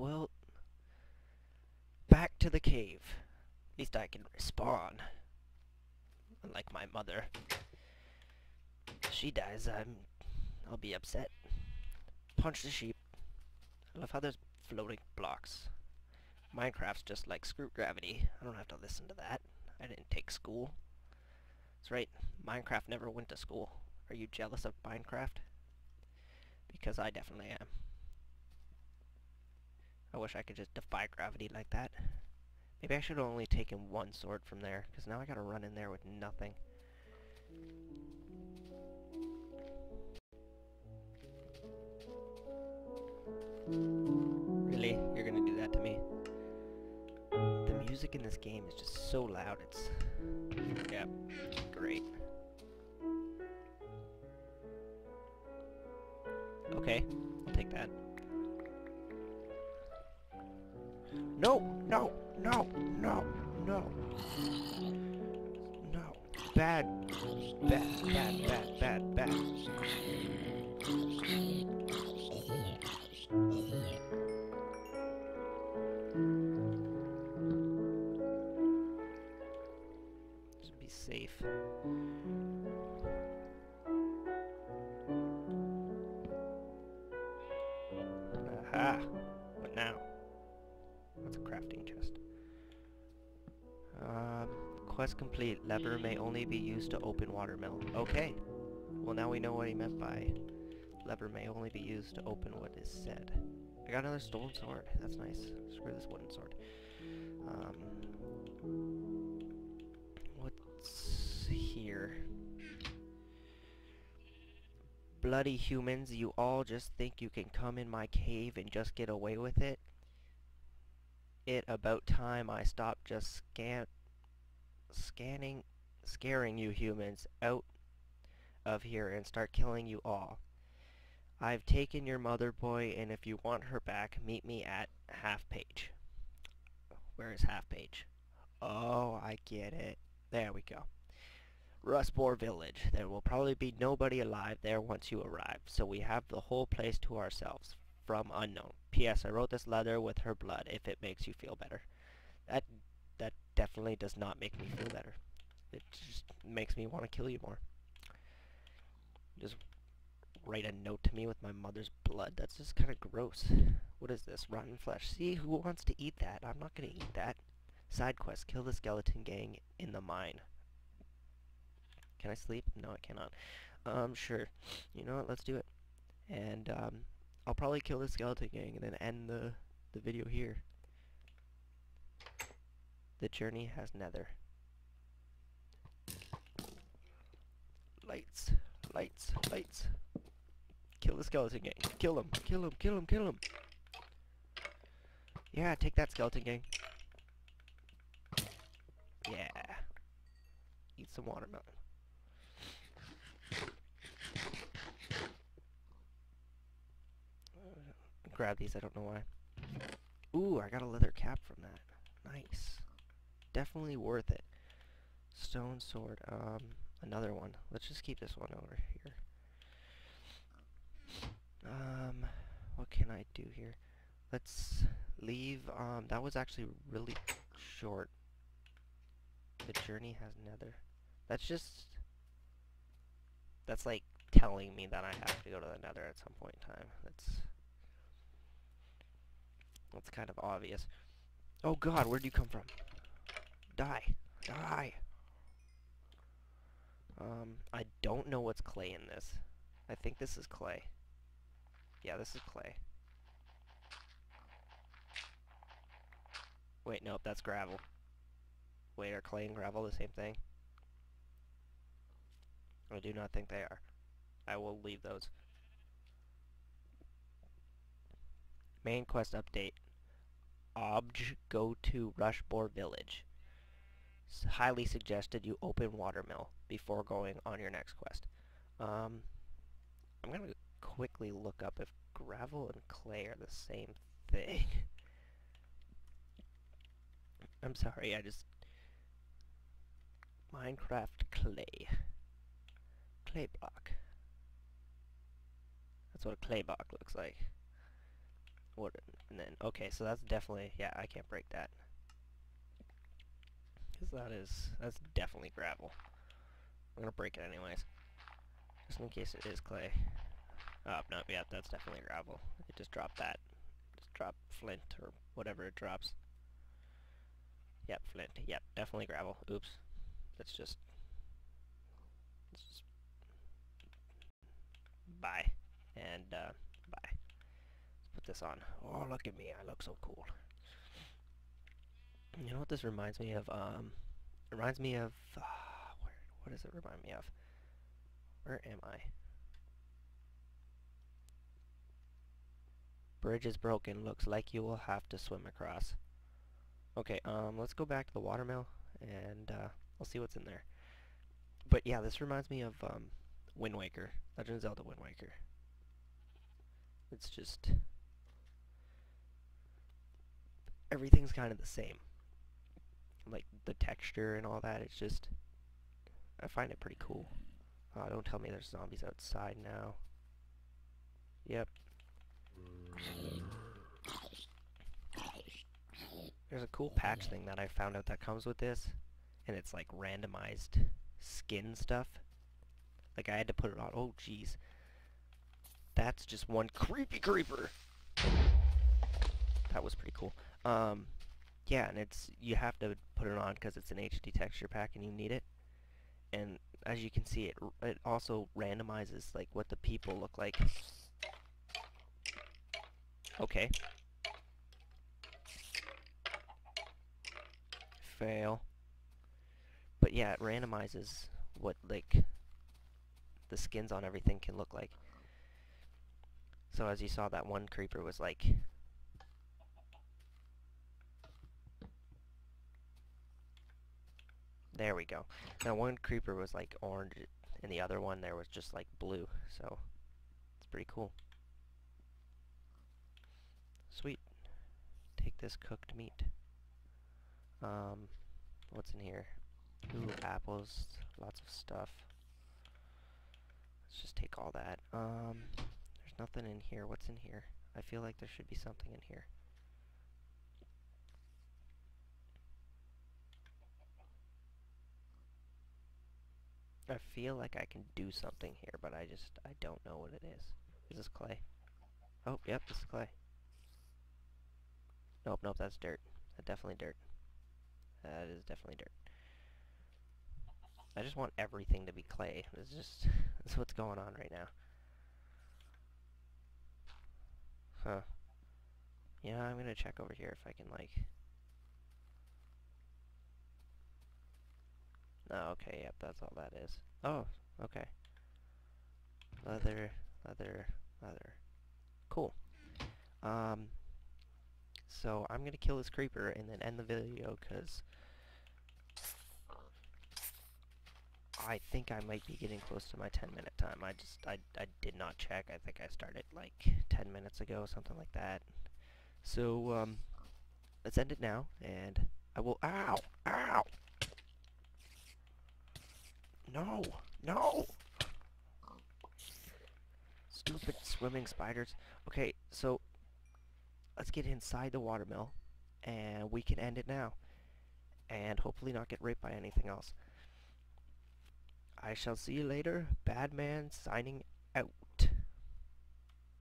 well, back to the cave. At least I can respawn. Unlike my mother. she dies, I'm, I'll be upset. Punch the sheep. I love how there's floating blocks. Minecraft's just like screw gravity. I don't have to listen to that. I didn't take school. That's right, Minecraft never went to school. Are you jealous of Minecraft? Because I definitely am. I wish I could just defy gravity like that. Maybe I should have only taken one sword from there, because now I gotta run in there with nothing. Really? You're gonna do that to me? The music in this game is just so loud, it's... Yep, great. Okay, I'll take that. No, no, no, no, no. No. Bad, bad, bad, bad, bad, bad. Quest complete. Lever may only be used to open watermill. Okay. Well, now we know what he meant by lever may only be used to open what is said. I got another stolen sword. That's nice. Screw this wooden sword. Um, what's here? Bloody humans, you all just think you can come in my cave and just get away with it? It about time I stopped just scan scanning scaring you humans out of here and start killing you all. I've taken your mother boy and if you want her back, meet me at half page. Where is half page? Oh, I get it. There we go. Rustbore Village. There will probably be nobody alive there once you arrive, so we have the whole place to ourselves. From unknown. P.S. I wrote this letter with her blood, if it makes you feel better. That that definitely does not make me feel better. It just makes me want to kill you more. Just write a note to me with my mother's blood. That's just kind of gross. What is this? Rotten flesh. See, who wants to eat that? I'm not going to eat that. Side quest. Kill the skeleton gang in the mine. Can I sleep? No, I cannot. Um, sure. You know what? Let's do it. And, um, I'll probably kill the skeleton gang and then end the, the video here. The journey has nether. Lights, lights, lights. Kill the skeleton gang. Kill him, kill him, kill him, kill him. Yeah, take that skeleton gang. Yeah. Eat some watermelon. grab these, I don't know why. Ooh, I got a leather cap from that. Nice. Definitely worth it. Stone sword, um, another one. Let's just keep this one over here. Um, what can I do here? Let's leave, um, that was actually really short. The journey has nether. That's just, that's like telling me that I have to go to the nether at some point in time. That's that's kind of obvious. Oh god, where'd you come from? Die. Die. Um, I don't know what's clay in this. I think this is clay. Yeah, this is clay. Wait, nope, that's gravel. Wait, are clay and gravel the same thing? I do not think they are. I will leave those. Main quest update. Obj go to Rushbore Village. Highly suggested you open Watermill before going on your next quest. Um, I'm going to quickly look up if gravel and clay are the same thing. I'm sorry, I just... Minecraft clay. Clay block. That's what a clay block looks like. what, and then, okay, so that's definitely, yeah, I can't break that. Because that is, that's definitely gravel. I'm gonna break it anyways. Just in case it is clay. Oh, no, yeah, that's definitely gravel. It just drop that. Just drop flint or whatever it drops. Yep, flint. Yep, definitely gravel. Oops. Let's just... Let's just... Bye. And, uh, bye. Let's put this on. Oh, look at me. I look so cool. You know what this reminds me of? Um, it reminds me of... Uh, where, what does it remind me of? Where am I? Bridge is broken. Looks like you will have to swim across. Okay, um, let's go back to the watermill, and, uh, I'll see what's in there. But yeah, this reminds me of, um, Wind Waker. Legend of Zelda Wind Waker. It's just... Everything's kind of the same. Like, the texture and all that, it's just... I find it pretty cool. Oh, don't tell me there's zombies outside now. Yep. There's a cool patch thing that I found out that comes with this, and it's like randomized skin stuff. Like I had to put it on. Oh, jeez. That's just one creepy creeper. That was pretty cool. Um, yeah, and it's you have to put it on because it's an HD texture pack and you need it. And as you can see, it it also randomizes like what the people look like. Okay. Fail. But yeah, it randomizes what, like, the skins on everything can look like. So as you saw, that one creeper was like... There we go. Now one creeper was like orange, and the other one there was just like blue, so it's pretty cool. Sweet. Take this cooked meat. Um, what's in here? Ooh, apples, lots of stuff. Let's just take all that. Um, there's nothing in here. What's in here? I feel like there should be something in here. I feel like I can do something here, but I just, I don't know what it is. Is this clay? Oh, yep, this is clay. Nope, nope, that's dirt. That's definitely dirt. That is definitely dirt. I just want everything to be clay. It's just, that's what's going on right now. Huh. Yeah, I'm gonna check over here if I can, like... Oh, okay, yep, that's all that is. Oh, okay. Leather, leather, leather. Cool. Um, so I'm going to kill this creeper and then end the video because I think I might be getting close to my 10 minute time. I just, I, I did not check. I think I started like 10 minutes ago, something like that. So, um, let's end it now and I will, ow, ow! No, no! Stupid swimming spiders. Okay, so let's get inside the watermill and we can end it now and hopefully not get raped by anything else. I shall see you later. Badman signing out.